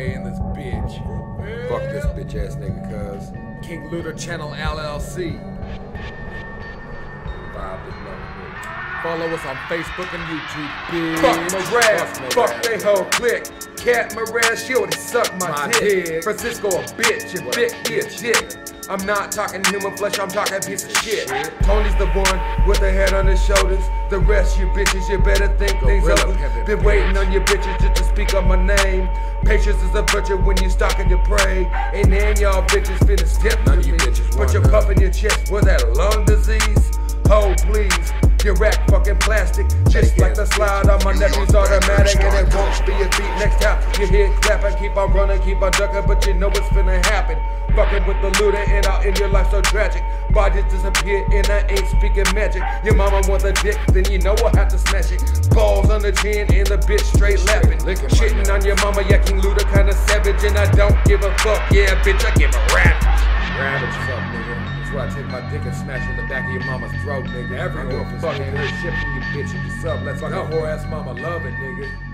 Boy in this bitch. Fuck this bitch ass nigga, cuz. King Luta Channel LLC. Five this motherfucker. Follow us on Facebook and YouTube, bitch. Fuck Meraz, Fuck fuck they whole clique. Cat Meraz, she already suck my, My dick. dick. Francisco a bitch, and? Vic he a chick. I'm not talking human flesh, I'm talking piece of shit. Shit. Tony's the one with the head on his shoulders. The rest you bitches, you better think things Gorilla over. Been waiting on you bitches just to speak on my name. Patience is a virtue when you stalking your prey. And then y'all bitches finna step None to of you me. bitches Put your want puff in your chest, was that lung disease? Oh please, you rack fucking plastic. Just like the slide on my nephew's automatic, and it won't be a beat next time. You hear clapping, keep on running, keep on ducking, but you know what's finna happen. Fucking with the looter, and I'll end your life so tragic. Bodies disappear, and I ain't speaking magic. Your mama wants a dick, then you know I have to smash it. Balls on the chin, and the bitch straight my Shitting on your mama, yeah, King Luta kinda savage, and I don't give a fuck. Yeah, bitch, I give a rap. Ravage fuck, why I take my dick and smash it in the back of your mama's throat, nigga. Every I don't give a fucking good shit from you bitch and you sub. Let's fucking go. whore ass mama love it, nigga.